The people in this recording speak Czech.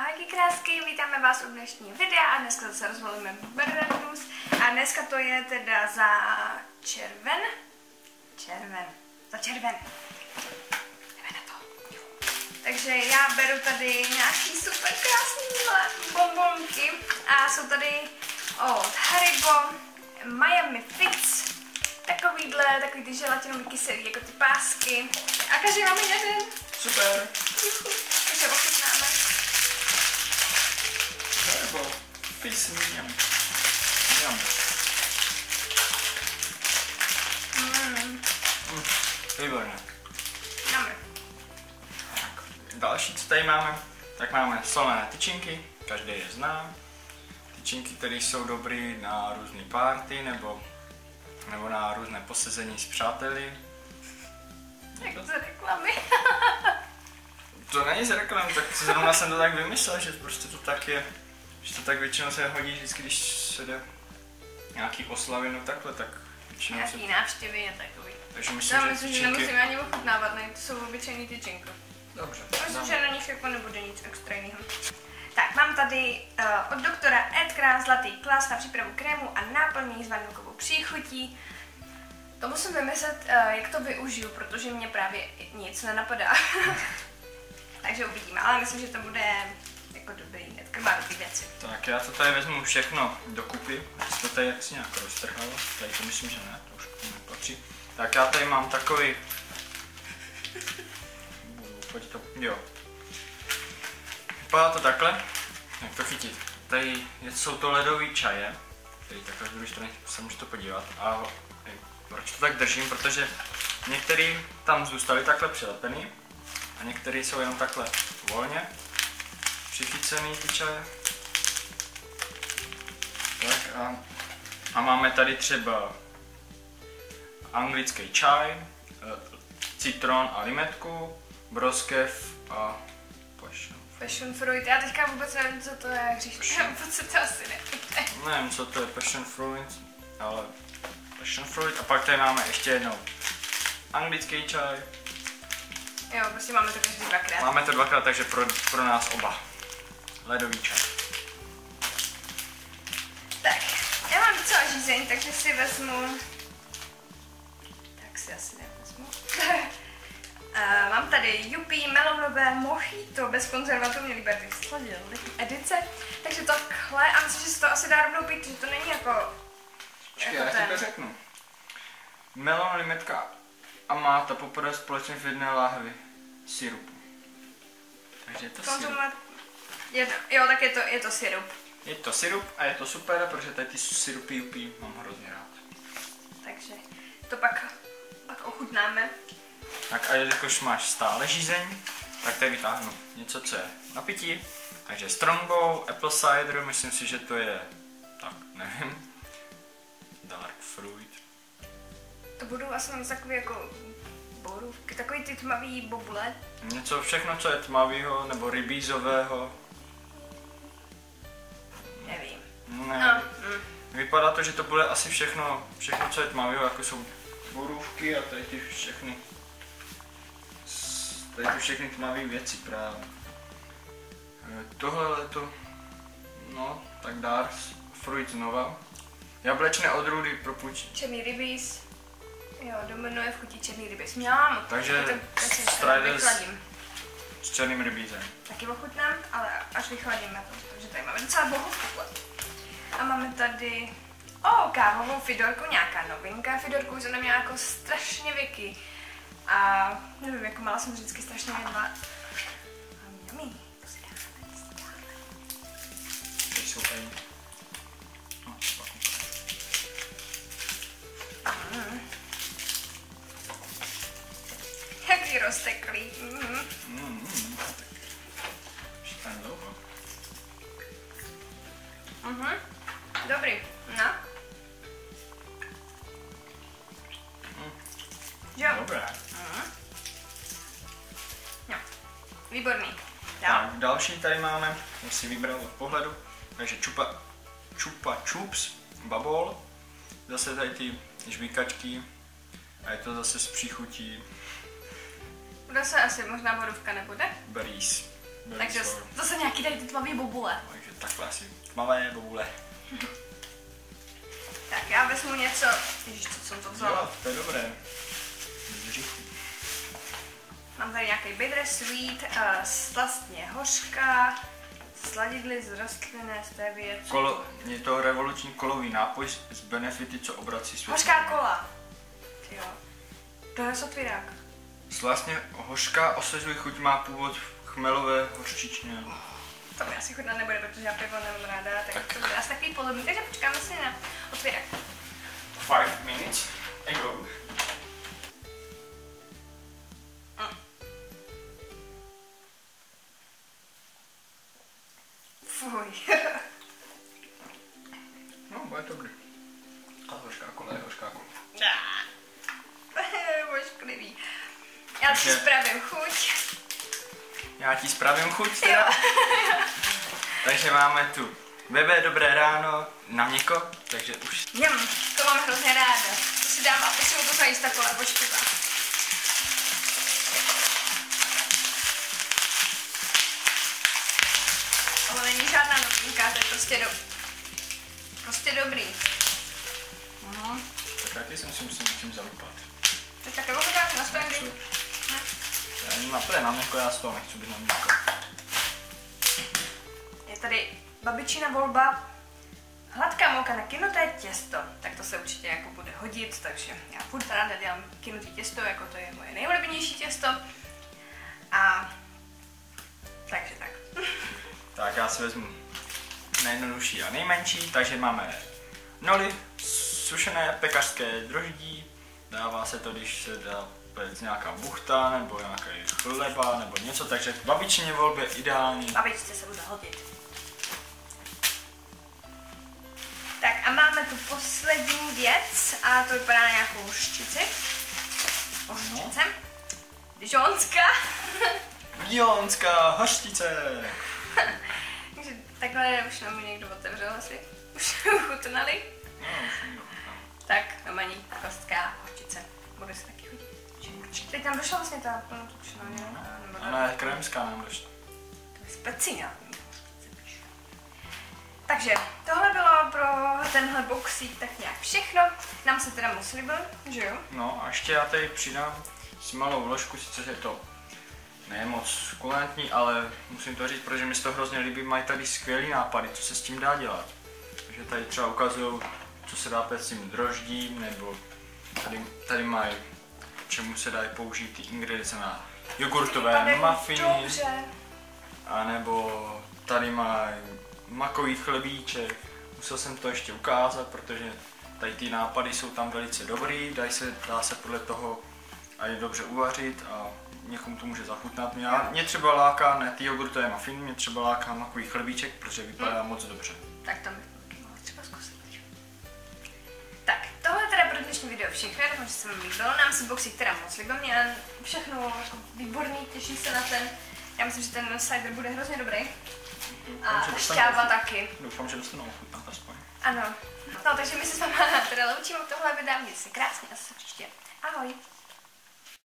Ahojky krásky, vítáme vás u dnešního videa a dneska zase rozvolíme Burger a dneska to je teda za červen, červen, za červen. Jdeme na to. Takže já beru tady nějaký super krásný bonbonky a jsou tady od Haribo Miami Fix, takovýhle, takový ty želatinový kyselý, jako ty pásky. A každý máme jeden. Super. Takže mňam. Mňam. Mm, Mm, Výborné. dáme. Tak. Další, co tady máme, tak máme solné tyčinky, každý je zná. Tyčinky, které jsou dobrý na různé party nebo, nebo na různé posezení s přáteli. Jak to reklamy. To není z reklam, tak zrovna jsem to tak vymyslel, že prostě to tak je, že to tak většinou se hodí vždycky, když se jde nějaký oslavy, no takhle, tak většinou se... Nějaký návštěvy a takový. Takže myslím, Já že myslím, že tyčinky... nemusíme ani ochutnávat, ne? To jsou obyčejný tyčinky. Dobře. Myslím, že na nich jako nebude nic extra jiného. Tak, mám tady uh, od doktora Edkra zlatý klas na přípravu krému a náplní s vanilkovou příchutí. To musím vymyslet, uh, jak to využiju, protože mě právě nic nenapadá. Takže uvidíme, ale myslím, že to bude jako dobrý. Věci. Tak já to tady vezmu všechno dokupy, to tady jaksi nějak roztrhalo, tady to myslím, že ne, to už nepatří. Tak já tady mám takový... Pojď to, jo. Vypadá to takhle, jak to chytit. Tady jsou to ledový čaje, tady takhle z druhé strany se můžete podívat. A proč to tak držím, protože některý tam zůstaly takhle přilepený a některý jsou jenom takhle volně přichycený ty čaje. Tak a, a máme tady třeba anglický čaj, eh, citron a limetku, broskev a passion. Passion fruit, já teďka vůbec nevím, co to je, vůbec se to asi nevíte. Nevím, co to je passion fruit, ale passion fruit. A pak tady máme ještě jednou anglický čaj. Jo, prostě máme to každý dvakrát. Máme to dvakrát, takže pro, pro nás oba. Ledový čaj. Tak, já mám docela žízeň, takže si vezmu... Tak si asi nevezmu. A mám tady Yuppie melonové mojito bez konzervativní liberty sladil edice. Takže takhle, a myslím, že se to asi dá rovnou pít, že to není jako... Počkej, jako já ti to řeknu. Melon, limetka a máta poprvé společně v jedné láhvi syrupu. Takže je to. Konzumovat... Je to, jo, tak je to, je to syrup. Je to syrup a je to super, protože tady ty syrupy jupí mám hrozně rád. Takže to pak, pak ochutnáme. Tak a jelikož máš stále žízeň, tak tady vytáhnu něco, co je na pití. Takže Strongbow, Apple Cider, myslím si, že to je, tak nevím, Dark Fruit. To budou asi moc takový jako borůvky, takový ty tmavý bobule. Něco, všechno, co je tmavého nebo rybízového. Ne. No, mm. Vypadá to, že to bude asi všechno, všechno co je tmavého, jako jsou borůvky a tady ty všechny, s- tady ty všechny tmavé věci právě. E, Tohle leto, no, tak Dark Fruit znova. Jablečné odrůdy propuč. Černý rybíz. Jo, dominuje v chutí černý rybíz. Mám. Takže Striders- vychladím. S černým rybízem. Taky ochutnám, ale až vychladím na to. Takže tady máme docela bohovku. A máme tady o, kávovou fidorku, nějaká novinka. Fidorku už jsem neměla jako strašně věky. A nevím, jako malá jsem vždycky strašně jedla. A yummy. To si dáme, to si dáme. Jsou tady. Mm. Jaký rozteklý. Mm. Mm, Dobrý. No. Jo. Dobré. Mhm. No. Výborný. Dál. Tak, další tady máme, jsem si vybral od pohledu, takže čupa, čupa čups, babol, zase tady ty žvíkačky a je to zase s příchutí Zase asi možná borůvka nebude. Beru Takže zase nějaký tady ty tmavý bobule. Takže takhle asi tmavé bobule. Tak já vezmu něco, ježiš, co jsem to vzala. Jo, to je dobré. Mám tady nějaký bitter sweet, uh, slastně hořka, sladidly z rostlinné stevie. Kolo, je to revoluční kolový nápoj s- s benefity, co obrací svět. Hořká kola. Jo. To je sotvírák. Vlastně hořká osvěžují chuť má původ v chmelové hořčičně. To mi asi chutnat nebude, protože já pivo nemám ráda, tak, Tak. to bude asi takový podobný. Takže počkáme si na otvírák. Five minutes ago. Fuj. No, bude dobrý. A hořká kola je hořká kola. Ošklivý. Já si spravím chuť. Já ti spravím chuť teda. takže máme tu Bebe, dobré ráno, na měko, takže už Mňam, to mám hrozně ráda. To si dám a musím to zajíst takhle ošklivá. To není žádná novinka, to je prostě do... Prostě dobrý. Mhm. tak jsem si musím tím zalupat. Tak také mohu dát na své na měko, já z toho nechci být na měko. Je tady babičina volba. Hladká mouka na kynuté těsto. Tak to se určitě jako bude hodit, takže já furt ráda dělám kynutý těsto, jako to je moje nejoblíbenější těsto. A takže tak. Tak já si vezmu nejjednodušší a nejmenší, takže máme noly, sušené pekařské droždí, dává se to, když se dá nějaká buchta, nebo nějaký chleba, nebo něco, takže babičině volbě ideální. Babičce se bude hodit. Tak a máme tu poslední věc a to vypadá na nějakou hořčici. Hořčice. Dižonská. Jonská hořtice! Takže takhle už nám ji někdo otevřel asi. Už chutnali. Došla vlastně ta plnotučná, ne? Ne, krémská nám došla. To je speciální. Takže tohle bylo pro tenhle boxík tak nějak všechno. Nám se teda moc líbil, že jo? No a ještě já tady přidám si malou vložku, sice je to ne moc kulantní, ale musím to říct, protože mi se to hrozně líbí, mají tady skvělý nápady, co se s tím dá dělat. Takže tady třeba ukazují, co se dá pět s tím droždím, nebo tady, tady mají, čemu se dají použít ty ingredience na jogurtové muffiny, a nebo tady mají makový chlebíček. Musel jsem to ještě ukázat, protože tady ty nápady jsou tam velice dobrý, dají se, dá se podle toho a je dobře uvařit a někomu to může zachutnat. Mě, mě třeba láká, ne ty jogurtové muffiny, mě třeba láká makový chlebíček, protože vypadá moc dobře. Tak to bych dnešní video všechno, doufám, že se vám líbilo. Nám se boxík teda moc líbil, mě všechno jako výborný, těším se na ten. Já myslím, že ten cider bude hrozně dobrý. A Doufám, šťáva taky. Doufám, že dostanu ochutnat aspoň. Ano. No, takže my se s vámi teda loučíme u tohle videa. Mějte se krásně a se příště. Ahoj.